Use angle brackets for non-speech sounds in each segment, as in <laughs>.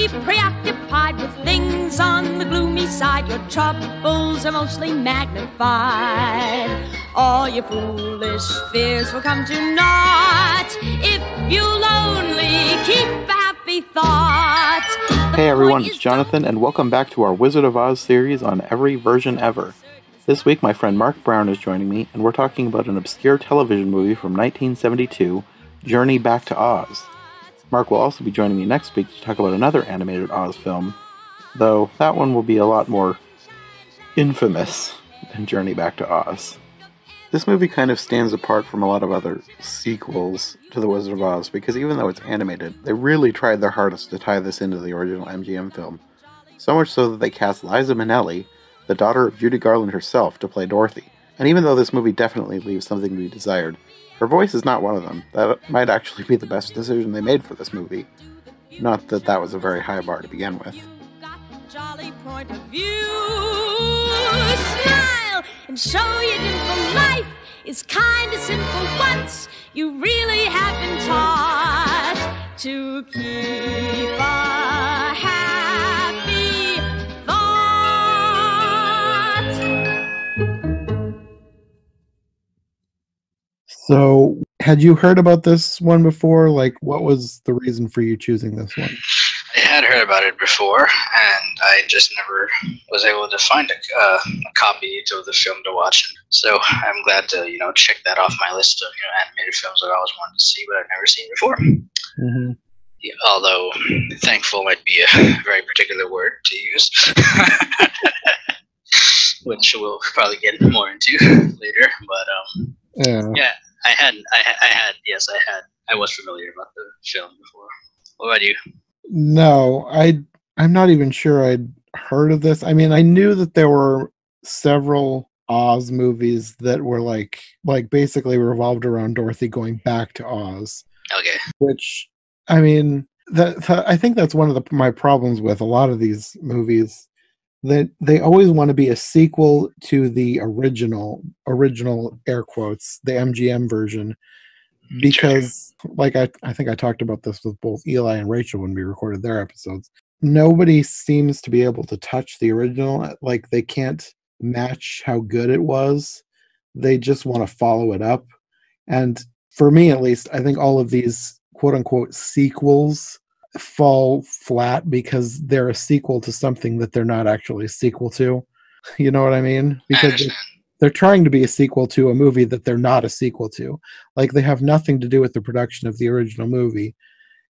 be preoccupied with things on the gloomy side. Your troubles are mostly magnified. All your foolish fears will come to naught if you'll only keep a happy thought. The Hey everyone, it's Jonathan, and welcome back to our Wizard of Oz series on every version ever. This week, my friend Mark Brown is joining me, and we're talking about an obscure television movie from 1972, Journey Back to Oz. Mark will also be joining me next week to talk about another animated Oz film, though that one will be a lot more infamous than Journey Back to Oz. This movie kind of stands apart from a lot of other sequels to The Wizard of Oz because even though it's animated, they really tried their hardest to tie this into the original MGM film. So much so that they cast Liza Minnelli, the daughter of Judy Garland herself, to play Dorothy. And even though this movie definitely leaves something to be desired, her voice is not one of them. That might actually be the best decision they made for this movie. Not that that was a very high bar to begin with. Smile and show dimple. Life is kind of simple once you really have been taught to keep a So, had you heard about this one before? Like, what was the reason for you choosing this one? I had heard about it before, and I just never was able to find a, uh, a copy of the film to watch. So I'm glad to, you know, check that off my list of you know animated films that I always wanted to see, but I've never seen before. Mm-hmm. Yeah, although thankful might be a very particular word to use, <laughs> which we'll probably get more into later. But um, Yeah. yeah, I had, I, had- I had, yes, I had, I was familiar about the film before. What about you? No, I I'm not even sure I'd heard of this. I mean, I knew that there were several Oz movies that were like like basically revolved around Dorothy going back to Oz, Okay. which I mean, that, that- I think that's one of the, my problems with a lot of these movies that they always want to be a sequel to the original original air quotes, the MGM version mm, because like I, I think I talked about this with both Eli and Rachel when we recorded their episodes. Nobody seems to be able to touch the original. Like they can't match how good it was. They just want to follow it up. And for me at least, I think all of these quote unquote sequels fall flat because they're a sequel to something that they're not actually a sequel to. You know what I mean? Because understand. they're trying to be a sequel to a movie that they're not a sequel to. Like they have nothing to do with the production of the original movie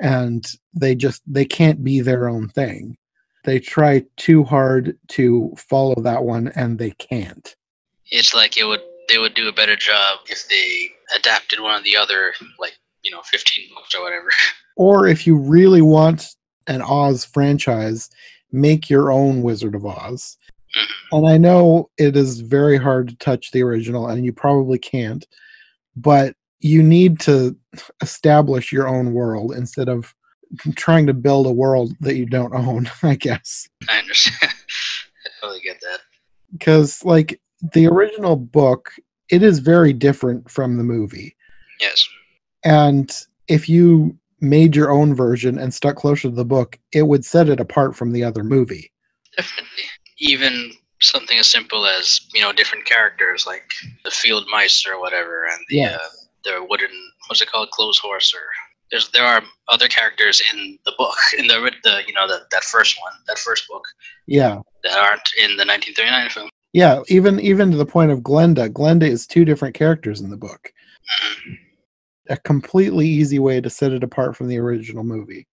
and they just they can't be their own thing. They try too hard to follow that one and they can't. it's like it would they would do a better job if they adapted one of the other like you know 15 books or whatever Or if you really want an Oz franchise, make your own Wizard of Oz. Mm-hmm. And I know it is very hard to touch the original and you probably can't, but you need to establish your own world instead of trying to build a world that you don't own, <laughs> I guess. i understand <laughs> i totally get that Because, like, the original book, it is very different from the movie. yes And if you made your own version and stuck closer to the book, it would set it apart from the other movie. definitely even something as simple as you know different characters like the field mice or whatever and the Yes. uh, the wooden what's it called clothes horse or there's there are other characters in the book <laughs> in the the you know the, that first one that first book Yeah. that aren't in the 1939 film Yeah, even even to the point of Glenda. Glenda is two different characters in the book. A completely easy way to set it apart from the original movie.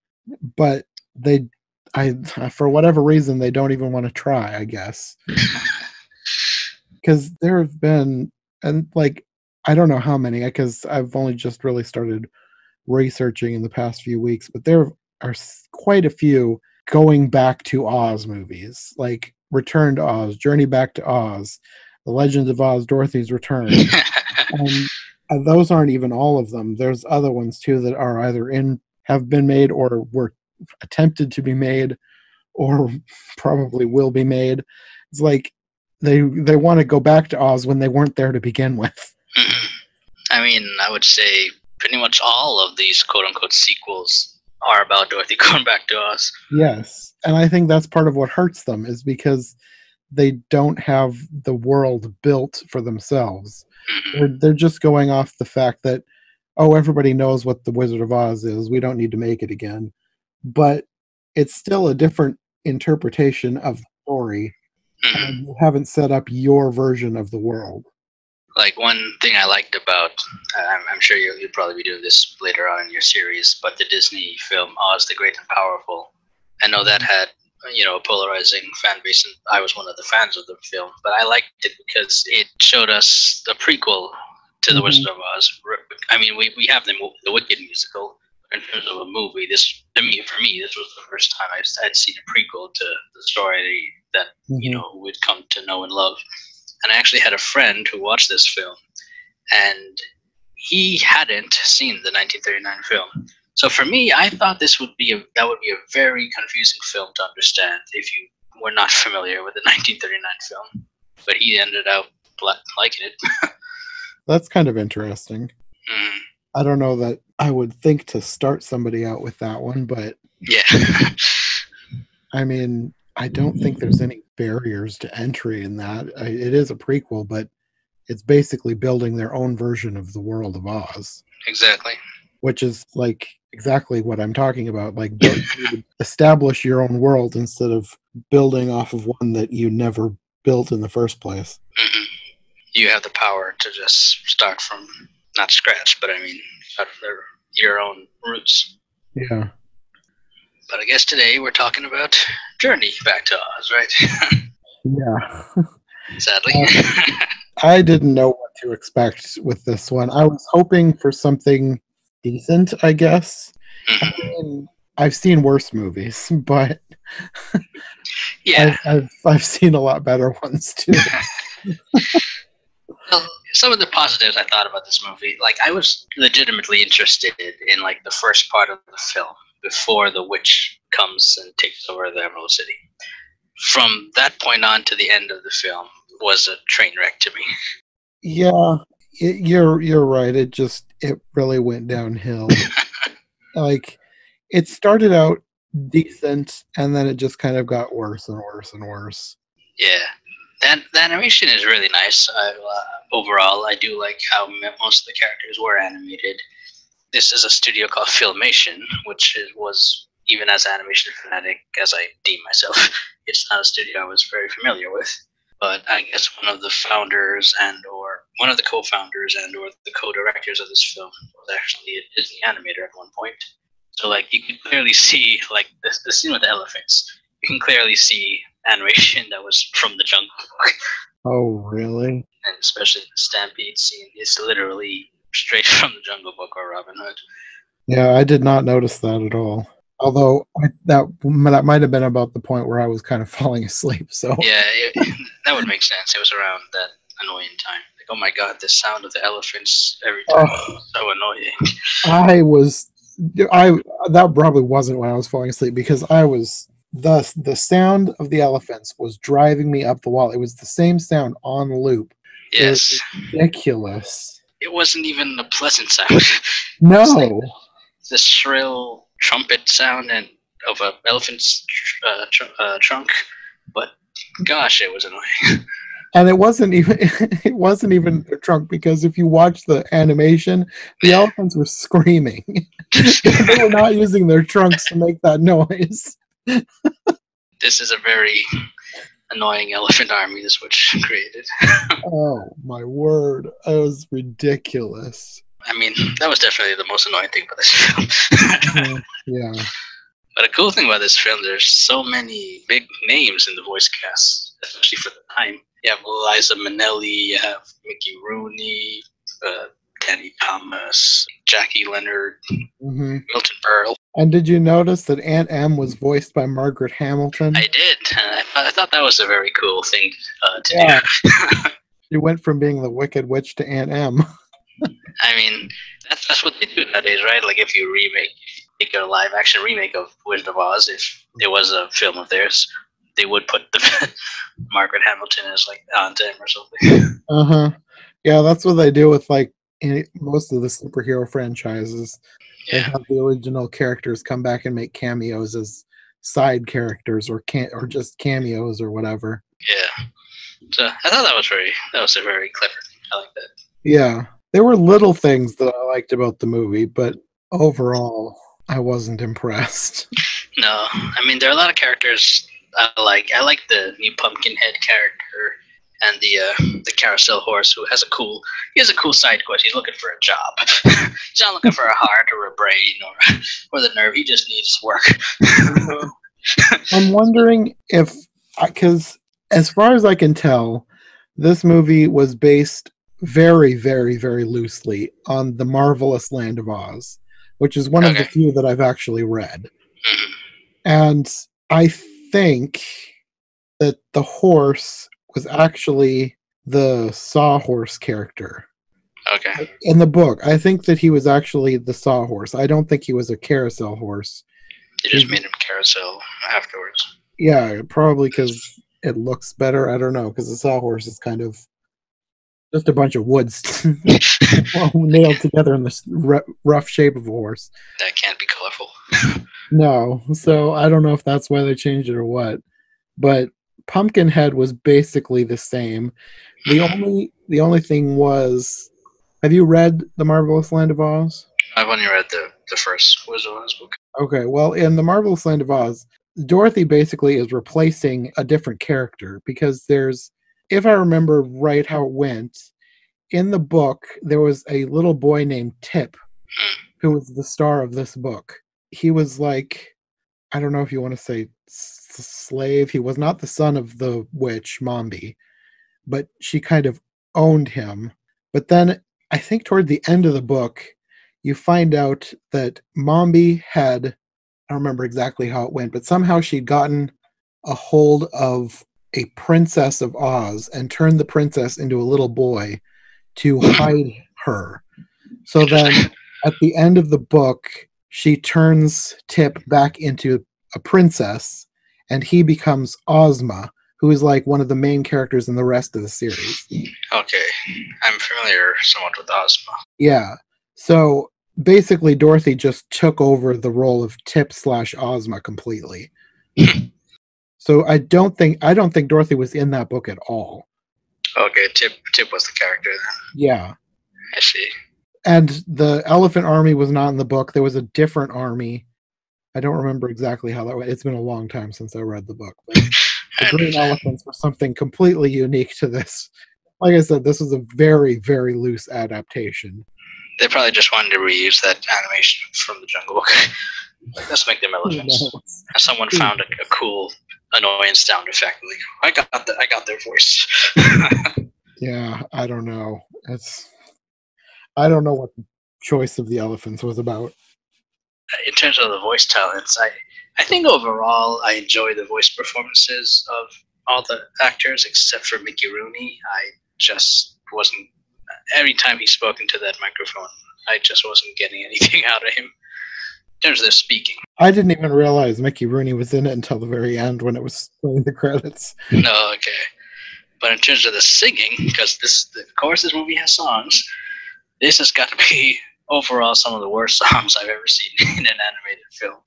But they I for whatever reason they don't even want to try, I guess. <laughs> Cuz there have been and like I don't know how many because I've only just really started researching in the past few weeks, but there are quite a few going back to Oz movies, like Return to Oz, Journey Back to Oz, The Legends of Oz, Dorothy's Return. and <laughs> uh, those aren't even all of them. There's other ones too that are either in have been made or were attempted to be made or <laughs> probably will be made. It's like they they want to go back to Oz when they weren't there to begin with. <laughs> Mhm. I mean, I would say pretty much all of these quote unquote sequels are about Dorothy <laughs> going back to Oz. Yes, and I think that's part of what hurts them is because they don't have the world built for themselves. Mhm. They're, they're just going off the fact that oh, everybody knows what the Wizard of Oz is. We don't need to make it again. But it's still a different interpretation of the story. Mhm. And you haven't set up your version of the world. Like one thing I liked about, I'm, I'm sure you'll, you'll probably be doing this later on in your series, but the Disney film Oz the Great and Powerful. I know that had you know a polarizing fan base, and I was one of the fans of the film. But I liked it because it showed us the prequel to The Mhm. Wizard of Oz. I mean, we, we have the the Wicked musical. In terms of a movie, this to me for me this was the first time I'd, I'd seen a prequel to the story that you Mhm. know would come to know and love. And I actually had a friend who watched this film, and he hadn't seen the 1939 film. So for me, I thought this would be a that would be a very confusing film to understand if you were not <laughs> familiar with the 1939 film. But he ended up liking it. That's kind of interesting. Mm, I don't know that I would think to start somebody out with that one, but yeah, <laughs> I mean, I don't think there's any barriers to entry in that. I, it is a prequel, but it's basically building their own version of the world of Oz, exactly. which is like exactly what I'm talking about. Like, build, <coughs> establish your own world instead of building off of one that you never built in the first place. hmm You have the power to just start from not scratch, but I mean, start from their, your own roots. Yeah. But I guess today we're talking about Journey Back to Oz, right? <laughs> Yeah. Sadly. <laughs> I didn't know what to expect with this one. I was hoping for something decent, I guess. Mm-hmm. I mean, I've seen worse movies, <laughs> but yeah. I've, I've I've seen a lot better ones too. <laughs> Well, some of the positives I thought about this movie, like I was legitimately interested in like the first part of the film before the witch comes and takes over the Emerald City. From that point on to the end of the film was a train wreck to me. yeah, it, you're you're right. It just it really went downhill. <laughs> like it started out decent, and then it just kind of got worse and worse and worse. Yeah, that the animation is really nice. I, uh, overall, I do like how most of the characters were animated. This is a studio called Filmation, which is, was even as animation fanatic as I deem myself. <laughs> It's not a studio I was very familiar with, but I guess one of the founders and or one of the co-founders and or the co-directors of this film was actually a Disney animator at one point. So like you can clearly see like the, the scene with the elephants. You can clearly see animation that was from the Jungle Book, Oh, really? and especially the Stampede scene is literally straight <laughs> from the Jungle Book or Robin Hood. Yeah, I did not notice that at all. Although I, that that might have been about the point where I was kind of <laughs> falling asleep. So Yeah, it, <laughs> that would make sense. It was around that annoying time. Like, oh my god, the sound of the elephants every time was so annoying. I was I that probably wasn't when I was falling asleep because I was the the sound of the elephants was driving me up the wall. It was the same sound on loop. Yes, Ridiculous. it wasn't even a pleasant sound. <laughs> No. the shrill trumpet sound and of a elephant's tr- uh, tr- uh, trunk, but gosh, it was annoying. <laughs> And it wasn't even <laughs> it wasn't even their trunk because if you watch the animation, the elephants were screaming. <laughs> they were not <laughs> using their trunks to make that noise. this is a very annoying elephant army this witch created. Oh my word. It was ridiculous. I mean, that was definitely the most annoying thing about this film. Mhm. yeah. but a cool thing about this film, there's so many big names in the voice cast, especially for the time. You have Liza Minnelli, you have Mickey Rooney, uh, Danny Thomas, Jackie Leonard, hmm Milton Berle. And did you notice that Aunt Em was voiced by Margaret Hamilton? I did. <laughs> I, I thought that was a very cool thing uh, to Yeah. do. <laughs> She went from being the Wicked Witch to Aunt Em. <laughs> I mean, that's that's what they do nowadays, right? Like if you remake, make a live action remake of Wizard of Oz, if it was a film of theirs, they would put the <laughs> Margaret Hamilton as like Aunt Em or something. Uh huh. Yeah, that's what they do with like any, most of the superhero franchises. They have the original characters come back and make cameos as side characters or can or just cameos or whatever. Yeah. So I thought that was very that was a very clever. I like that. Yeah. There were little things that I liked about the movie, but overall I wasn't impressed. <laughs> No, I mean there are a lot of characters I like. I like the new Pumpkinhead character and the uh, the carousel horse who has a cool he has a cool side quest. He's looking for a job. <laughs> He's not looking for a heart or a brain or <laughs> or the nerve. He just needs work. <laughs> I'm wondering if, because as far as I can tell, this movie was based very, very, very loosely on The Marvelous Land of Oz, which is one of the few that I've actually read. Mhm. And I think that the horse was actually the sawhorse character okay. in the book. I think that he was actually the sawhorse. I don't think he was a carousel horse. They just made him carousel afterwards. Yeah, probably because it looks better. I don't know because the sawhorse is kind of just a bunch of woods <laughs> <laughs> nailed together in this rough shape of a horse. that can't be colorful. No, so I don't know if that's why they changed it or what. But Pumpkinhead was basically the same. The only the only thing was, have you read The Marvelous Land of Oz? I've only read the the first Wizard of Oz book. Okay, well, in The Marvelous Land of Oz, Dorothy basically is replacing a different character because there's, if I remember right how it went, in the book, there was a little boy named Tip hmm. who was the star of this book. He was like, I don't know if you want to say slave. He was not the son of the witch, Mombi, but she kind of owned him. But then I think toward the end of the book, you find out that Mombi had, I don't remember exactly how it went, but somehow she'd gotten a hold of a princess of Oz and turned the princess into a little boy to <clears throat> hide her. So then at the end of the book, she turns Tip back into a princess and he becomes Ozma, who is like one of the main characters in the rest of the series. Okay, I'm familiar somewhat with Ozma. Yeah. So basically, Dorothy just took over the role of Tip slash Ozma completely. <clears throat> so I don't think I don't think Dorothy was in that book at all. Okay, Tip Tip was the character then. Yeah. I see. And the Elephant Army was not in the book. There was a different army. I don't remember exactly how that went. It's been a long time since I read the book. But <laughs> the green elephants were something completely unique to this. Like I said, this was a very, very loose adaptation. They probably just wanted to reuse that animation from the Jungle Book. <laughs> Let's make them elephants. Someone found a, a cool annoyance sound effect. Like, oh, I got the, I got their voice. <laughs> Yeah, I don't know. It's I don't know what the choice of the elephants was about. in terms of the voice talents, I I think overall I enjoy the voice performances of all the actors except for Mickey Rooney. I just wasn't every time he spoke into that microphone, I just wasn't getting <laughs> anything out of him in terms of their speaking. I didn't even realize Mickey Rooney was in it until the very end when it was showing the credits. No, <laughs> oh, okay. But in terms of the singing, because this, of course, this movie has songs. This has got to be <laughs> overall some of the worst <laughs> songs I've ever seen <laughs> in an animated film.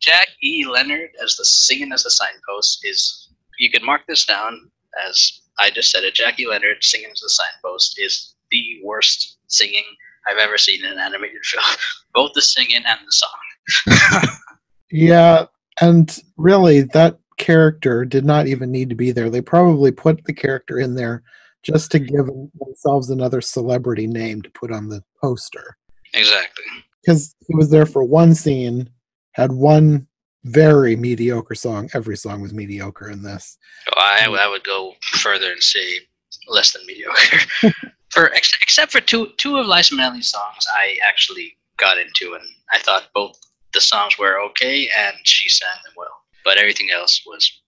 Jack E. Leonard as the singing as a signpost is. You can mark this down as I just said it. Jack E. Leonard singing as a signpost is the worst singing I've ever seen in an animated film. Both the singing and the song. Yeah, and really that character did not even need to be there. They probably put the character in there just to give themselves another celebrity name to put on the poster. Exactly. Because he was there for one scene, had one very mediocre song. Every song was mediocre in this. So I, I would go further and say less than mediocre. <laughs> for ex- except for two two of Liza Minnelli's songs, I actually got into, and I thought both the songs were okay, and she sang them well. But everything else was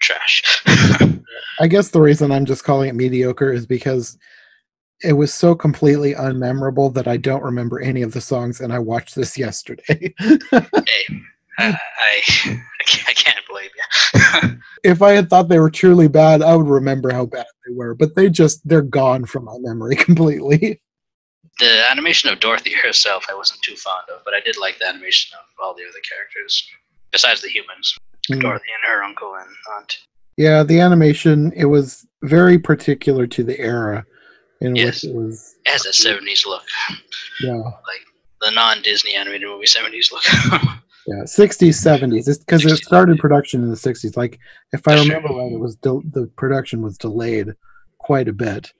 trash. <laughs> I guess the reason I'm just calling it mediocre is because it was so completely unmemorable that I don't remember any of the songs, and I watched this yesterday. <laughs> hey, I, I I can't- I you. <laughs> if I had thought they were truly bad, I would remember how bad they were, but they just they're gone from my memory <laughs> completely. The animation of Dorothy herself, I wasn't too fond of, but I did like the animation of all the other characters, besides the humans, Mm. Dorothy and her uncle and aunt. Yeah, the animation it was very particular to the era in Yes. which it was. Has a '70s look, Yeah, like the non-Disney animated movie '70s look. <laughs> yeah, sixties, seventies. Because it started production in the sixties. Like, if I remember right, it was del- the production was delayed quite a bit.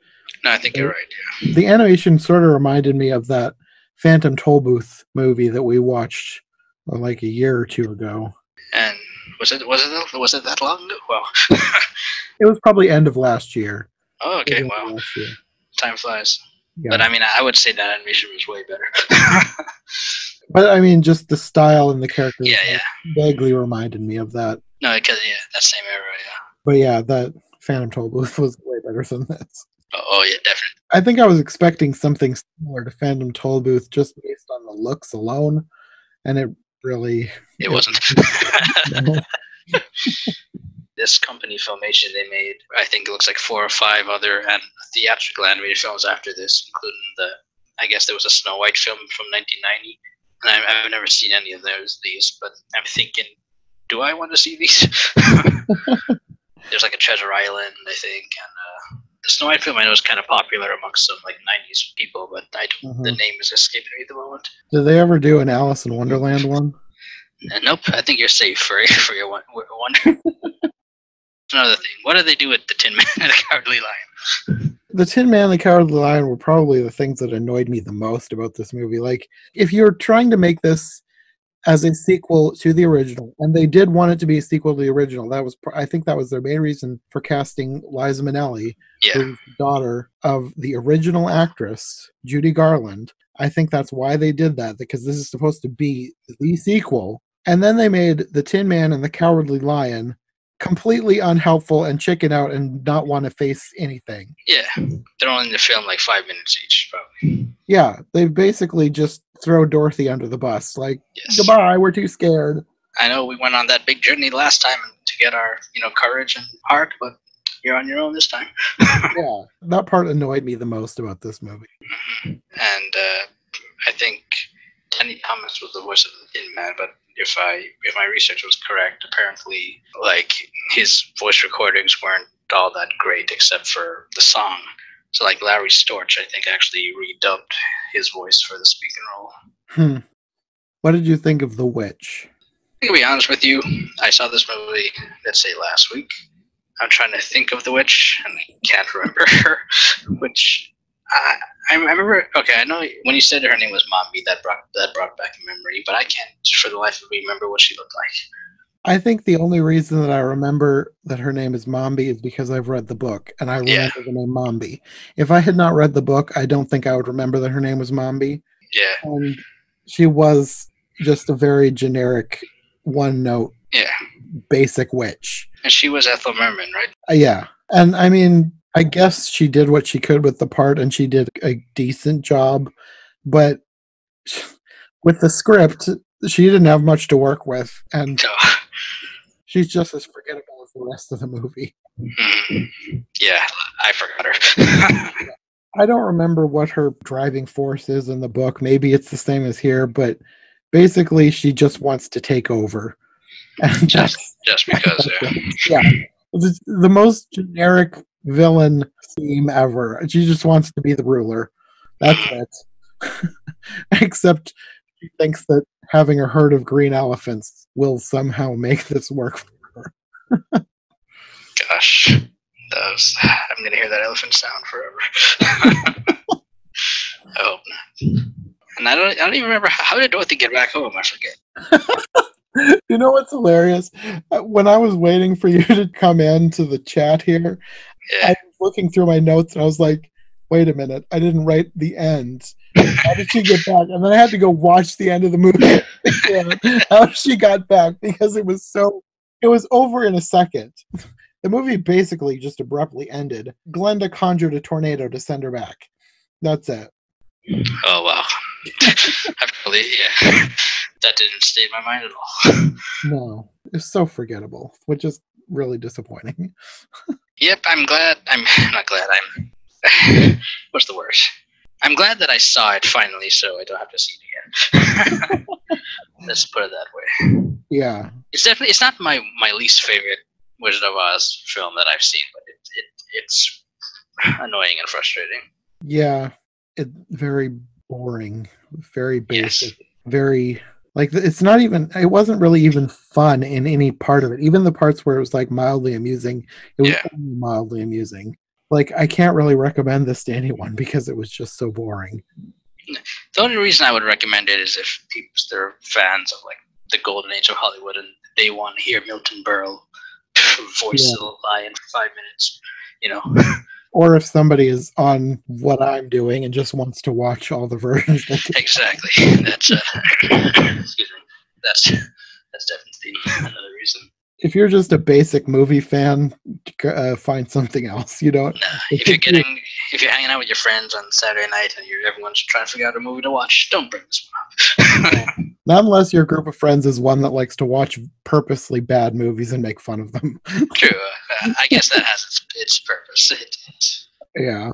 no, I think you're right. Yeah. The animation sort of reminded me of that Phantom Tollbooth movie that we watched uh, like a year or two ago. And was it was it was it that long? Well, <laughs> It was probably end of last year. oh, okay. Well, time flies. Yeah. But I mean, I would say that animation was way better. <laughs> But I mean, just the style and the characters yeah, yeah. vaguely reminded me of that. No, because yeah, that same era. Yeah. But yeah, that Phantom Tollbooth <laughs> was way better than this. Oh, oh yeah, definitely. I think I was expecting something similar to Phantom Tollbooth just based on the looks alone, and it really. It wasn't. <laughs> this company filmation they made i think it looks like four or five other and theatrical animated films after this including the i guess there was a snow white film from 1990 and I, i've never seen any of those these but i'm thinking do i want to see these <laughs> <laughs> there's like a treasure island i think and uh, the snow white film i know is kind of popular amongst some like 90s people but i don't the Mhm. name is escaping me at the moment Did they ever do an Alice in Wonderland <laughs> one? Uh, nope, I think you're safe for <laughs> for your one. one. <laughs> Another thing, what do they do with the Tin Man and the Cowardly Lion? The Tin Man and the Cowardly Lion were probably the things that annoyed me the most about this movie. Like, if you're trying to make this as a sequel to the original, and they did want it to be a sequel to the original, that was, I think, that was their main reason for casting Liza Minnelli, Yeah, the daughter of the original actress Judy Garland. I think that's why they did that because this is supposed to be the sequel. And then they made the Tin Man and the Cowardly Lion completely unhelpful and chicken out and not want to face anything. yeah. They're only in the film like five minutes each, probably. Yeah, they basically just throw Dorothy under the bus. Like, Yes. goodbye, we're too scared. I know we went on that big journey last time to get our, you know, courage and heart, but you're on your own this time. <laughs> Yeah, that part annoyed me the most about this movie. and uh, I think Danny Thomas was the voice of the Tin Man, but if I if my research was correct, apparently like his voice recordings weren't all that great except for the song. So like Larry Storch, I think actually redubbed his voice for the speaking role. Hmm. What did you think of The Witch? To be honest with you, I saw this movie, let's say last week. I'm trying to think of the witch, and I can't remember her. <laughs> Which I, I remember. Okay, I know when you said her name was Mombi, that brought that brought back a memory, but I can't for the life of me remember what she looked like. I think the only reason that I remember that her name is Mombi is because I've read the book and I Yeah. remember the name Mombi. If I had not read the book, I don't think I would remember that her name was Mombi. Yeah, And she was just a very generic, one note, yeah, basic witch. and she was Ethel Merman, right? Uh, yeah. And I mean, I guess she did what she could with the part and she did a decent job. But <sighs> with the script, she didn't have much to work with. And So, <laughs> she's just as forgettable as the rest of the movie. mm, yeah, I forgot her. <laughs> I don't remember what her driving force is in the book. Maybe it's the same as here, but basically, she just wants to take over. <laughs> Just just because. Yeah. <laughs> yeah, it's the most generic villain theme ever. She just wants to be the ruler. That's <sighs> it. Except she thinks that having a herd of green elephants will somehow make this work for her. Gosh. I'm gonna hear that elephant sound forever. <laughs> Not. And I don't. I don't even remember how did Dorothy get back home. I forget. <laughs> you know what's hilarious? Uh, When I was waiting for you to come in to the chat here, I was looking through my notes and I was like, wait a minute, I didn't write the end. How did she get back? And then I had to go watch the end of the movie. <laughs> how she got back because it was so it was over in a second. The movie basically just abruptly ended. Glenda conjured a tornado to send her back. That's it. Oh wow. <laughs> I really. Yeah. That didn't stay in my mind at all. No. It's so forgettable, which is really disappointing. <laughs> Yep. I'm glad. I'm not glad. I'm. <laughs> What's the worst. I'm glad that I saw it finally, so I don't have to see it again. <laughs> Let's put it that way. Yeah. It's definitely it's not my my least favorite Wizard of Oz film that I've seen, but it, it it's annoying and frustrating. Yeah. It very boring, very Yes. basic, very like it's not even it wasn't really even fun in any part of it. Even the parts where it was like mildly amusing, it was Yeah. only mildly amusing. Like I can't really recommend this to anyone <laughs> because it was just so boring. The only reason I would recommend it is if people they're fans of like the golden age of Hollywood and they want to hear Milton Berle <laughs> voice Yeah. the lion for five minutes. You know, <laughs> Or if somebody is on what I'm doing and just wants to watch all the versions. exactly. That's uh, <coughs> excuse me. That's that's definitely another reason. If you're just a basic movie fan, uh, find something else. You don't. Nah, <laughs> if you're getting if you're hanging out with your friends on Saturday night and you're everyone's trying to figure out a movie to watch, don't bring this one up. <laughs> Not unless your group of friends is one that likes to watch purposely bad movies and make fun of them. True. <laughs> Uh, I guess that has its, its purpose. It, yeah.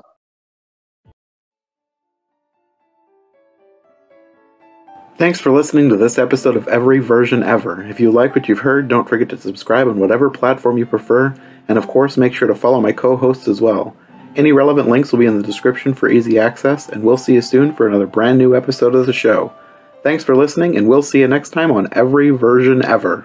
Thanks for listening to this episode of Every Version Ever. If you like what you've heard, don't forget to subscribe on whatever platform you prefer, and of course, make sure to follow my co hosts as well. Any relevant links will be in the description for easy access, and we'll see you soon for another brand new episode of the show. Thanks for listening, and we'll see you next time on Every Version Ever.